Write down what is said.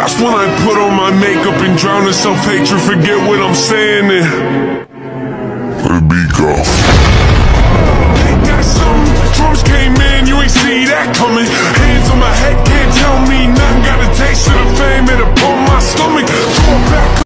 That's when I put on my makeup and drown in self-hatred, forget what I'm saying and... Let me go. Ain't that something? Drums came in, you ain't see that coming.